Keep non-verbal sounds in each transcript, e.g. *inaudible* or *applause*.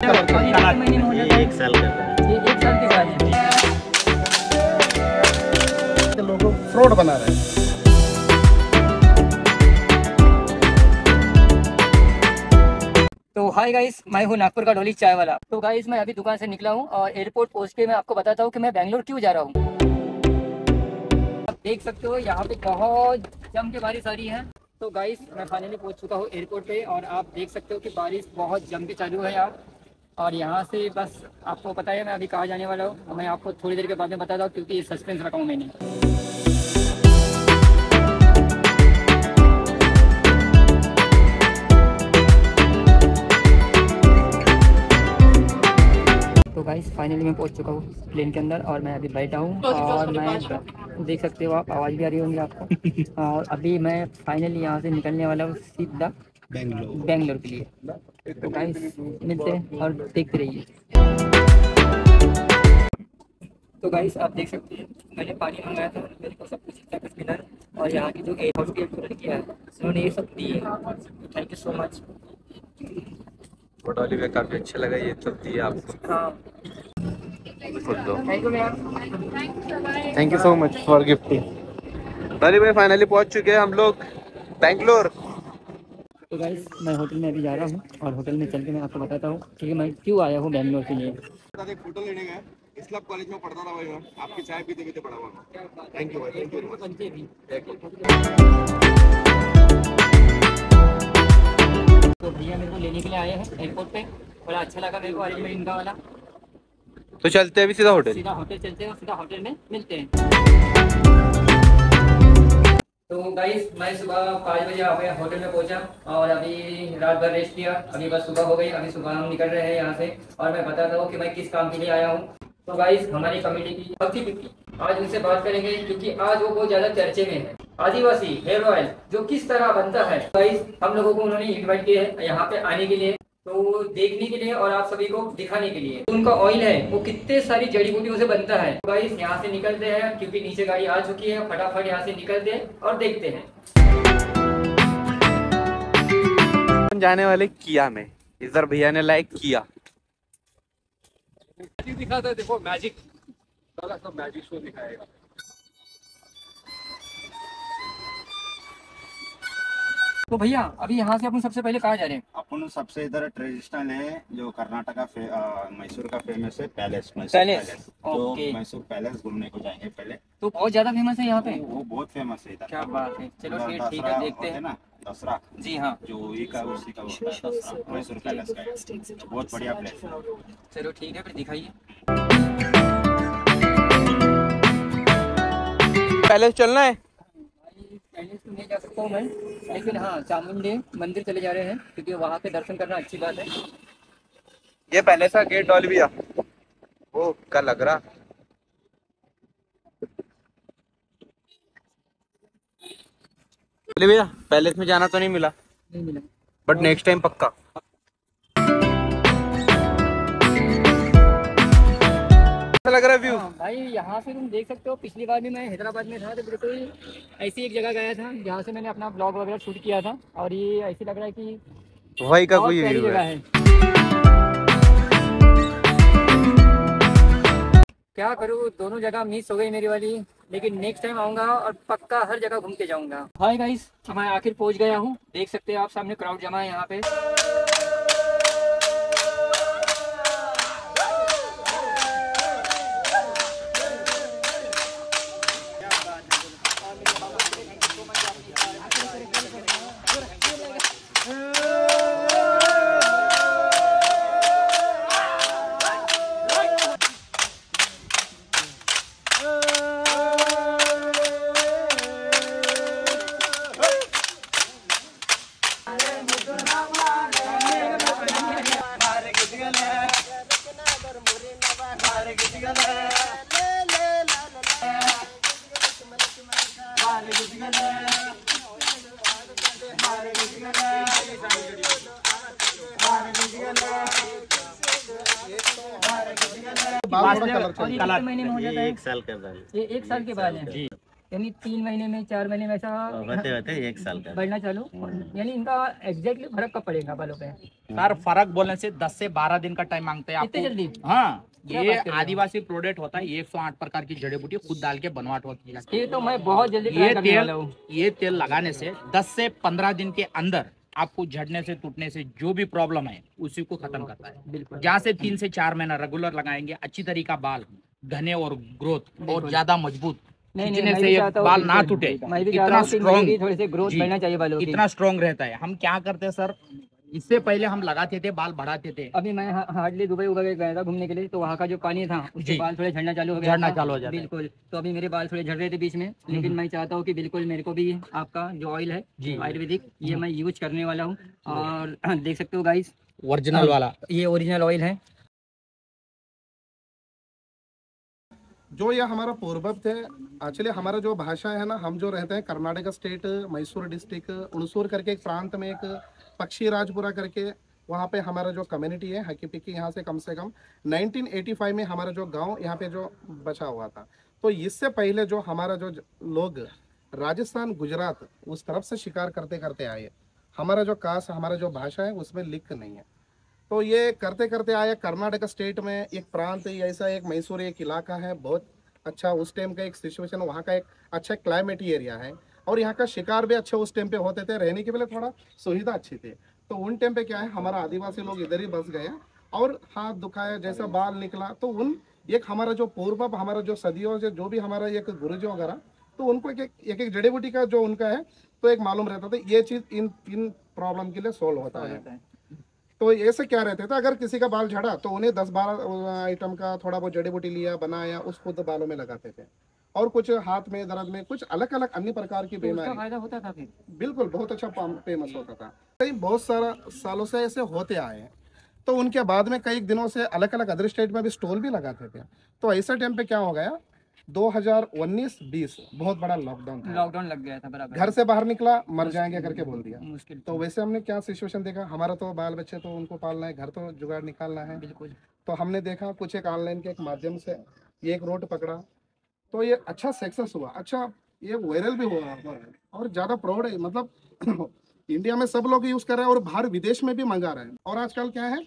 एक साल का था ये एक साल के बाद है। के लोगों फ्रॉड बना रहे हैं। तो हाय गाइस मैं हूँ नागपुर का डोली चाय वाला तो गाइस मैं अभी दुकान से निकला हूँ और एयरपोर्ट पहुँच के मैं आपको बताता हूँ कि मैं बैंगलोर क्यों जा रहा हूँ। आप देख सकते हो यहाँ पे बहुत जम के बारिश आ रही है। तो गाइस मैं फाइनली पहुँच चुका हूँ एयरपोर्ट पे और आप देख सकते हो कि बारिश बहुत जम के चालू है यहाँ। और यहाँ से बस आपको पता है मैं अभी कहाँ जाने वाला हूँ। मैं आपको थोड़ी देर के बाद में बताता हूँ क्योंकि ये सस्पेंस रखा हूँ मैंने। तो गाइस फाइनली मैं पहुँच चुका हूँ प्लेन के अंदर और मैं अभी बैठा हूँ। और मैं देख सकते हो आप आवाज़ भी आ रही होंगी आपको। *laughs* और अभी मैं फाइनली यहाँ से निकलने वाला हूँ सीधा बेंगलोर। बेंगलोर के लिए। तो गाइस मिलते हैं और देखते रहिए। तो गाइस आप देख सकते हैं मैंने पानी मंगाया था मेरे को सब कुछ इतना कुछ मिला है और यहाँ की जो एयर हाउस की एक लड़की है उन्होंने ये सब दी है थैंक यू सो मच बटौली में काफ़ी अच्छा लगा ये सब दिया आपको। हाँ। Thank you ma'am thank you so much for gifting भाई फाइनली पहुँच चुके हैं हम लोग बेंगलोर तो गाइस मैं होटल में अभी जा रहा हूँ और होटल में चल के मैं आपको बताता हूँ कि मैं क्यों आया हूँ बैंगलोर के लिए। फ़ोटो लेने गए। इस्लाम कॉलेज में पढ़ता था भाई मैं। आपकी चाय पीते पीते पढ़ा हुआ थैंक यू भाई थैंक यू तो भैया मेरे को लेने के लिए आए हैं एयरपोर्ट पे। बड़ा अच्छा लगा मेरे को अरेंजमेंट इनका वाला। तो चलते हैं अभी सीधा होटल सीधा होटल चलते हैं सीधा होटल में मिलते हैं। तो गाइस मैं सुबह पाँच बजे गया होटल में पहुँचा और अभी रात भर रेस्ट किया। अभी बस सुबह हो गई, अभी सुबह हम निकल रहे हैं यहाँ से और मैं बताता हूँ कि मैं किस काम के लिए आया हूँ। तो गाइस हमारी कमेटी की भक्ति पिक्की आज उनसे बात करेंगे क्योंकि आज वो बहुत ज़्यादा चर्चे में है। आदिवासी हेयर ऑयल जो किस तरह बनता है। गाइस हम लोगों को उन्होंने इन्वाइट किया है यहाँ पे आने के लिए। तो देखने के लिए और आप सभी को दिखाने के लिए। उनका ऑयल है वो कितने सारी जड़ी बूटियों से बनता है। तो गाइस यहाँ से निकलते हैं क्योंकि नीचे गाड़ी आ चुकी है फटाफट यहाँ से निकलते हैं और देखते हैं। जाने वाले किया में। इधर भैया ने लाइक किया। दिखाता है देखो मैजिक मैजिक शो दिखाएगा। तो भैया अभी यहाँ से अपन सबसे पहले कहाँ जा रहे हैं? अपन सबसे इधर ट्रेडिशनल है जो कर्नाटका मैसूर का फ़ेमस है palace Mysore palace, okay. Mysore palace घूमने को जाएँगे पहले। तो बहुत ज़्यादा फ़ेमस है यहाँ पे? वो बहुत फ़ेमस है इधर। क्या बात है। चलो फिर ठीक है देखते हैं। ना दसरा। जी हाँ। जो एक का उसी का दसरा। मैसूर पैलेस का है। बहुत बढ़िया प्लेस चलो ठीक है फिर दिखाइए। पैलेस चलना है? तो नहीं जा सकता हूँ मैं। लेकिन हाँ चामुंडी मंदिर चले जा रहे हैं क्योंकि वहाँ पे दर्शन करना अच्छी बात है। ये पहले सा गेट डॉल भैया वो क्या लग रहा? भैया पैलेस में जाना तो नहीं मिला। नहीं मिला। बट नेक्स्ट टाइम पक्का। कैसा लग रहा है व्यू हाँ, भाई यहाँ से तुम देख सकते हो पिछली बार भी मैं हैदराबाद में था तो बिल्कुल ऐसी एक जगह गया था जहाँ से मैंने अपना ब्लॉग वगैरह शूट किया था और ये ऐसे लग रहा है कि वही का कोई व्यू है। है। क्या करूँ दोनों जगह मिस हो गई मेरी वाली लेकिन नेक्स्ट टाइम आऊँगा और पक्का हर जगह घूम के जाऊँगा। हाय गाइस मैं आखिर पहुँच गया हूँ देख सकते हैं आप सामने क्राउड जमा है यहाँ पे। एक साल का बाद। एक साल के बाद है? यानी तीन महीने में चार महीने में ऐसा होते होते एक साल का। बढ़ना चालू? यानी इनका एग्जैक्टली फ़र्क कब पड़ेगा बालों पे? सर फ़र्क बोलने से 10 से 12 दिन का टाइम मांगते हैं इतने जल्दी? हाँ। ये? आदिवासी प्रोडक्ट होता है एक सौ आठ प्रकार की जड़ी बूटी खुद डाल के बनवाट होती है ये तो मैं बहुत जल्दी ये तेल ये तेल लगाने से 10 से 15 दिन के अंदर आपको झड़ने से टूटने से जो भी प्रॉब्लम है उसी को खत्म करता है। बिल्कुल। जहाँ से तीन से चार महीना रेगुलर लगाएँगे अच्छी तरीका बाल घने और ग्रोथ और ज़्यादा मज़बूत। नहीं नहीं से ये बाल ना टूटे। इतना स्ट्रॉन्ग मेरी थोड़ी सी ग्रोथ जी। बढ़ना चाहिए बालों की। इतना स्ट्रॉन्ग रहता है। हम क्या करते हैं सर? इससे पहले हम लगाते थे बाल बढ़ाते थे। अभी मैं हार्डली दुबई उबई गया था घूमने के लिए तो वहाँ का जो पानी था उससे जी। बाल थोड़े झड़ना चालू हो गया झड़ना चालू हो जाता बिल्कुल। तो अभी मेरे बाल थोड़े झड़ रहे थे बीच में लेकिन मैं चाहता हूँ कि बिल्कुल मेरे को भी आपका जो ऑयल है आयुर्वेदिक ये मैं यूज़ करने वाला हूँ। और *clears throat* देख सकते हो गाइस ओरिजिनल वाला। ये ओरिजिनल ऑयल है। जो ये हमारा पूर्वज थे एक्चुअली हमारा जो भाषा है ना हम जो रहते हैं कर्नाटक स्टेट मैसूर डिस्ट्रिक्ट उणसूर करके एक प्रांत में एक पक्षी राजपुरा करके वहाँ पे हमारा जो कम्युनिटी है हकी पिक्की यहाँ से कम से कम 1985 में हमारा जो गाँव, यहाँ पे जो बचा हुआ था। तो इससे पहले जो हमारा जो लोग राजस्थान, गुजरात, उस तरफ़ से शिकार करते करते आए। हमारा जो कास्ट, हमारा जो भाषा है, उसमें लिख नहीं है। तो ये करते करते आए, कर्नाटक स्टेट में एक प्रांत, ऐसा एक मैसूर एक इलाका है, बहुत अच्छा उस टाइम का एक सिचुएशन वहाँ का एक अच्छा क्लाइमेटी एरिया है। और यहाँ का शिकार भी अच्छे उस टाइम पे होते थे रहने के लिए थोड़ा सुविधा अच्छी थी। तो उन टाइम पे क्या है हमारा आदिवासी लोग इधर ही बस गए और हाथ दुखाया जैसा बाल निकला तो उन एक हमारा जो पूर्व हमारा जो सदियों से जो भी हमारा एक गुरुजी वगैरह तो उनको एक एक एक जड़ी बूटी का जो उनका है तो एक मालूम रहता था ये चीज़ इन इन प्रॉब्लम के लिए सोल्व होता है। तो ऐसे क्या रहते थे अगर किसी का बाल झड़ा तो उन्हें दस बारह आइटम का थोड़ा बहुत जड़ी बूटी लिया बनाया उस खुद बालों में लगाते थे। और कुछ हाथ में दर्द में कुछ अलग अलग अन्य प्रकार की तो बीमारी। फ़ायदा होता था फिर? बिल्कुल बहुत अच्छा फ़ेमस होता था। कई बहुत सारा सालों से ऐसे होते आए हैं। तो उनके बाद में कई दिनों से अलग अलग अदर स्टेट में भी स्टॉल भी लगाते थे। तो ऐसे टाइम पे क्या हो गया? 2019-20 बहुत बड़ा लॉकडाउन था। लॉकडाउन लग गया था बराबर। घर से बाहर निकला मर जाएँगे करके बोल दिया। मुश्किल तो वैसे हमने क्या सिचुएशन देखा? हमारा तो बाल बच्चे तो उनको पालना है घर तो जुगाड़ निकालना है। बिल्कुल। तो हमने देखा कुछ एक ऑनलाइन के एक माध्यम से ये एक रोड पकड़ा। तो ये अच्छा सक्सेस हुआ अच्छा ये वायरल भी हुआ और ज़्यादा प्राउड है मतलब *clears throat* इंडिया में सब लोग यूज़ कर रहे हैं और बाहर विदेश में भी मंगा रहे हैं। और आजकल क्या है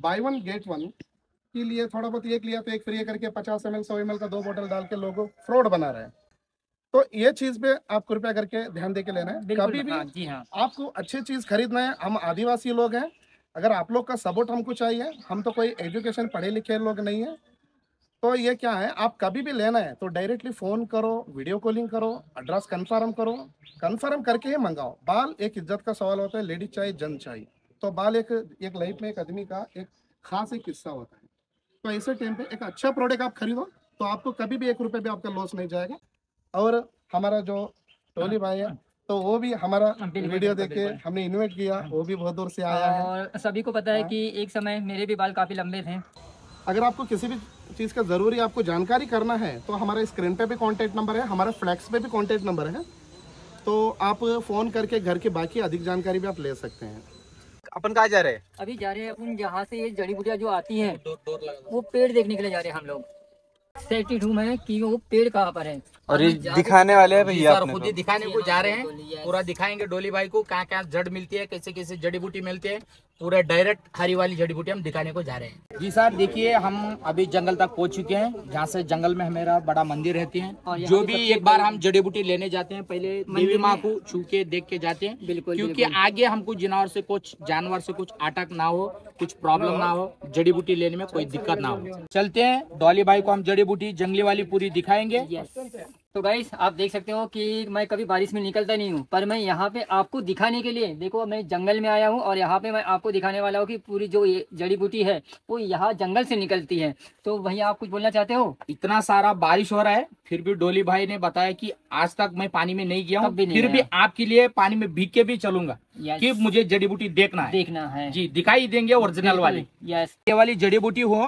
बाय वन गेट वन के लिए थोड़ा बहुत एक लिया तो एक फ्री करके पचास एम एल सौ एम एल का दो बोतल डाल के लोग फ्रॉड बना रहे हैं। तो ये चीज़ पे आप कृपया करके ध्यान दे के लेना है। कभी भी हाँ जी हाँ। आपको अच्छी चीज़ खरीदना है हम आदिवासी लोग हैं अगर आप लोग का सपोर्ट हमको चाहिए हम तो कोई एजुकेशन पढ़े लिखे लोग नहीं है तो ये क्या है आप कभी भी लेना है तो डायरेक्टली फ़ोन करो वीडियो कॉलिंग करो एड्रेस कंफर्म करो कंफर्म करके ही मंगाओ। बाल एक इज़्ज़त का सवाल होता है लेडीज़ चाहिए जन चाहिए तो बाल एक एक लाइफ में एक आदमी का एक खास एक किस्सा होता है। तो ऐसे टाइम पे एक अच्छा प्रोडक्ट आप खरीदो तो आपको कभी भी एक रुपये भी आपका लॉस नहीं जाएगा। और हमारा जो टोली भाई है तो वो भी हमारा वीडियो बिल्कुल, देखे हमने इन्वाइट किया वो भी बहुत दूर से आया है। और सभी को पता है हाँ। कि एक समय मेरे भी बाल काफ़ी लंबे थे। अगर आपको किसी भी चीज़ का ज़रूरी आपको जानकारी करना है तो हमारे स्क्रीन पे भी कॉन्टैक्ट नंबर है हमारा फ्लैक्स पे भी कॉन्टैक्ट नंबर है। तो आप फ़ोन करके घर की बाकी अधिक जानकारी भी आप ले सकते हैं। अपन कहाँ जा रहे हैं? अभी जा रहे हैं अपन जहाँ से ये जड़ी बूटियाँ जो आती हैं वो पेड़ देखने के लिए जा रहे हैं हम लोग। सेटिड हूँ मैं कि वो पेड़ कहाँ पर है? और ये दिखाने वाले हैं भैया खुद ही दिखाने को जा रहे हैं। पूरा दिखाएँगे डोली भाई को कहाँ कहाँ जड़ मिलती है कैसे कैसे जड़ी बूटी मिलती है। पूरा डायरेक्ट हरी वाली जड़ी बूटी हम दिखाने को जा रहे हैं। जी सर देखिए हम अभी जंगल तक पहुँच चुके हैं जहाँ से जंगल में हमारा बड़ा मंदिर रहती है। जो भी एक बार हम जड़ी बूटी लेने जाते हैं पहले देवी माँ को छू के देख के जाते हैं बिल्कुल, क्योंकि बिल्कुल। आगे हमको जानवर से कुछ जानवर से कुछ अटक ना हो कुछ प्रॉब्लम ना हो जड़ी बूटी लेने में कोई दिक्कत ना हो। चलते हैं डॉली भाई को हम जड़ी बूटी जंगली वाली पूरी दिखाएँगे। यस तो गाइस आप देख सकते हो कि मैं कभी बारिश में निकलता नहीं हूँ पर मैं यहाँ पे आपको दिखाने के लिए देखो मैं जंगल में आया हूँ और यहाँ पे मैं आपको दिखाने वाला हूँ कि पूरी जो ये जड़ी बूटी है वो यहाँ जंगल से निकलती है। तो भैया आप कुछ बोलना चाहते हो? इतना सारा बारिश हो रहा है फिर भी डोली भाई ने बताया कि आज तक मैं पानी में नहीं गया हूँ फिर भी आपके लिए पानी में भीग के भी चलूँगा. कि मुझे जड़ी बूटी देखना है। देखना है। जी दिखाई देंगे ओरिजिनल वाली। यस ये वाली जड़ी बूटी हो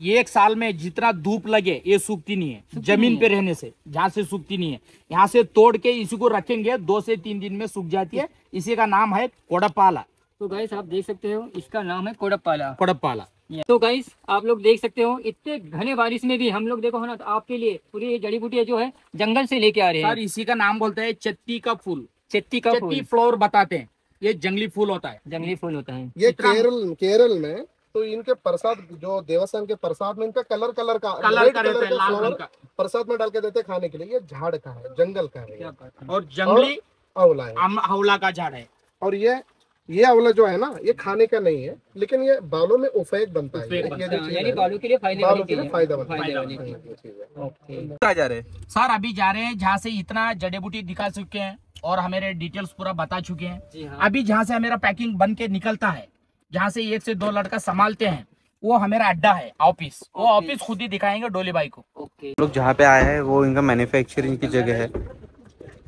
ये एक साल में जितना धूप लगे ये सूखती नहीं है। ज़मीन नहीं पे रहने से जहाँ से सूखती नहीं है। यहाँ से तोड़ के इसी को रखेंगे दो से तीन दिन में सूख जाती है। इसी का नाम है कोड़पाला। तो गाइस आप देख सकते हो इसका नाम है कोडपाला। कोड़पाला। तो गाइस आप लोग देख सकते हो इतने घने बारिश में भी हम लोग देखो है ना तो आपके लिए पूरी ये जड़ी बूटियाँ जो है जंगल से लेके आ रहे सर हैं इसी का नाम बोलते हैं चत्ती का फूल। चित्ती का चत्ती फ्लोर बताते हैं। ये जंगली फूल होता है। जंगली फूल होता है। ये केरल केरल में तो इनके प्रसाद जो देवस्थान के प्रसाद में इनका कलर कलर का कलर रेड का रहता है लाल रंग का। प्रसाद में डाल के देते खाने के लिए। ये झाड़ का है जंगल का है और जंगली आंवला है। आम- का झाड़ है। और ये ये आंवला जो है ना ये खाने का नहीं है लेकिन ये बालों में उफेक बनता है। हाँ, यानी बालों के लिए फ़ायदे के लिए फ़ायदा बनता है। वाली ये चीज़। ओके। कहाँ जा रहे सर अभी जा रहे हैं जहाँ से इतना जड़ी बूटी दिखा चुके हैं और हमारे डिटेल्स पूरा बता चुके हैं। जी हाँ। अभी जहाँ से हमारा पैकिंग बन के निकलता है जहाँ से एक से दो लड़का संभालते हैं वो हमारा अड्डा है ऑफ़िस। वो ऑफ़िस। खुद ही दिखाएँगे डोली बाई को। ओके लोग जहाँ पे आए हैं वो इनका मैन्युफैक्चरिंग की जगह है।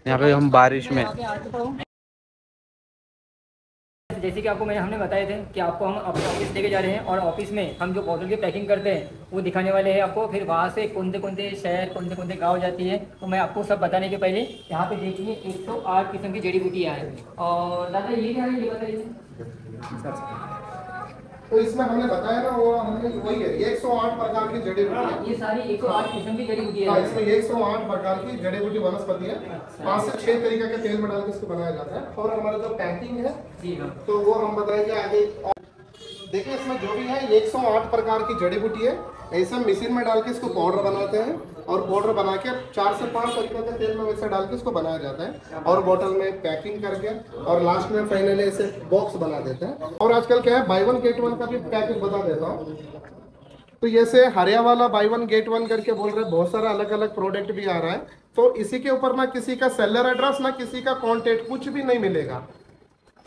यहाँ पे हम बारिश में जैसे कि आपको मैंने हमने बताए थे कि आपको हम अपने ऑफ़िस लेके जा रहे हैं और ऑफ़िस में हम जो बॉटल की पैकिंग करते हैं वो दिखाने वाले हैं आपको। फिर वहाँ से कौन से कौन से शहर कौन से कौन से गाँव जाती है। तो मैं आपको सब बताने के पहले यहाँ पे देखिए 108 किस्म की जड़ी बूटियाँ हैं। और दादा ये क्या है ये बताइए। तो इसमें हमने बताया ना वो हमने वही है एक सौ आठ प्रकार की जड़ी बूटी ये सारी 108 किस्म की जड़ी बूटी है। इसमें एक सौ आठ प्रकार की जड़ी बूटी वनस्पति है। पाँच से छह तरीके के तेल में डाल के इसको बनाया जाता है। और हमारा जो पैकिंग है जी हाँ। तो वो हम बताएँगे आगे देखिए, इसमें जो भी है 108 प्रकार की जड़ी बूटी है। ऐसे हम मशीन में डाल के इसको पाउडर बनाते हैं और पाउडर बना के चार से पाँच तरीके के तेल में वैसे डाल के इसको बनाया जाता है। और बोतल में पैकिंग करके और लास्ट में फाइनली ऐसे बॉक्स बना देते हैं। और आजकल क्या है बाई वन गेट वन का भी पैकेज बता देता हूँ। तो जैसे हरिया वाला बाई वन गेट वन करके बोल रहे बहुत सारा अलग अलग प्रोडक्ट भी आ रहा है। तो इसी के ऊपर ना किसी का सेलर एड्रेस ना किसी का कॉन्टेक्ट कुछ भी नहीं मिलेगा।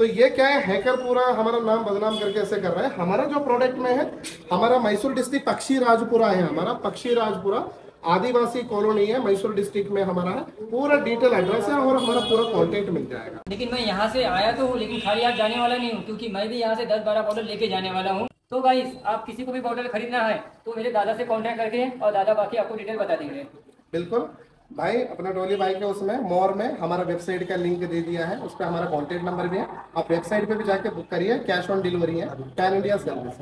तो ये क्या है? हैकर पूरा हमारा नाम बदनाम करके ऐसे कर रहा है। हमारा जो प्रोडक्ट में है हमारा मैसूर डिस्ट्रिक्ट पक्षी राजपुरा है हमारा। पक्षी राजपुरा आदिवासी कॉलोनी है मैसूर डिस्ट्रिक्ट में हमारा है। पूरा डिटेल एड्रेस है और हमारा पूरा कॉन्टेक्ट मिल जाएगा। लेकिन मैं यहाँ से आया तो हूँ लेकिन खाली हाथ जाने वाला नहीं हूँ क्योंकि मैं भी यहाँ से दस बारह बॉटल लेके जाने वाला हूँ। तो गाइस आप किसी को भी बॉटल खरीदना है तो मेरे दादा से कांटेक्ट करके और दादा बाकी आपको डिटेल बता देंगे। बिल्कुल। भाई, अपना डोली भाई के उसमें, मोर में, हमारा वेबसाइट का लिंक दे दिया है, उस पर हमारा कॉन्टेक्ट नंबर भी है। आप वेबसाइट पे भी जाके बुक करिए कैश ऑन डिलीवरी है पैन इंडिया सर्विस